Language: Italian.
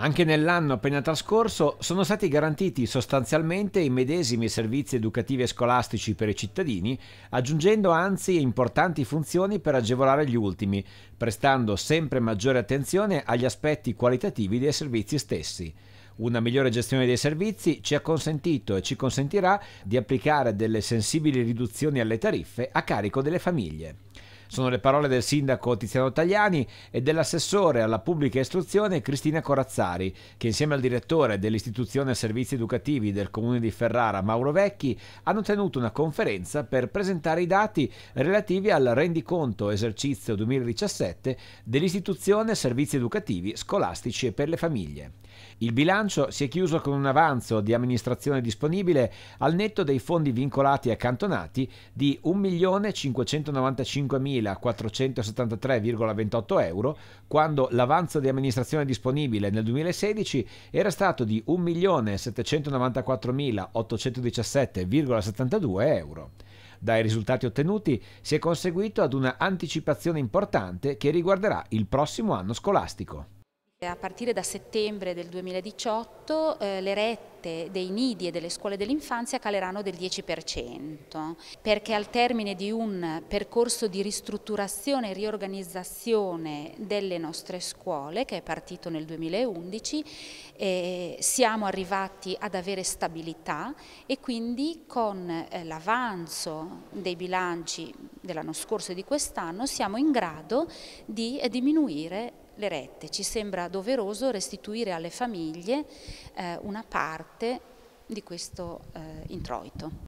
Anche nell'anno appena trascorso sono stati garantiti sostanzialmente i medesimi servizi educativi e scolastici per i cittadini, aggiungendo anzi importanti funzioni per agevolare gli ultimi, prestando sempre maggiore attenzione agli aspetti qualitativi dei servizi stessi. Una migliore gestione dei servizi ci ha consentito e ci consentirà di applicare delle sensibili riduzioni alle tariffe a carico delle famiglie. Sono le parole del sindaco Tiziano Tagliani e dell'assessore alla pubblica istruzione Cristina Corazzari, che insieme al direttore dell'istituzione servizi educativi del comune di Ferrara, Mauro Vecchi, hanno tenuto una conferenza per presentare i dati relativi al rendiconto esercizio 2017 dell'istituzione servizi educativi scolastici e per le famiglie. Il bilancio si è chiuso con un avanzo di amministrazione disponibile al netto dei fondi vincolati e accantonati di 1.595.473,28 euro, quando l'avanzo di amministrazione disponibile nel 2016 era stato di 1.794.817,72 euro. Dai risultati ottenuti si è conseguito ad una anticipazione importante che riguarderà il prossimo anno scolastico. A partire da settembre del 2018 eh, le rette dei nidi e delle scuole dell'infanzia caleranno del 10% perché al termine di un percorso di ristrutturazione e riorganizzazione delle nostre scuole che è partito nel 2011 eh, siamo arrivati ad avere stabilità e quindi con eh, l'avanzo dei bilanci dell'anno scorso e di quest'anno siamo in grado di eh, diminuire le rette. Ci sembra doveroso restituire alle famiglie eh, una parte di questo eh, introito.